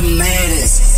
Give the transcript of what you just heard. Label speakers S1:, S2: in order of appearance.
S1: matters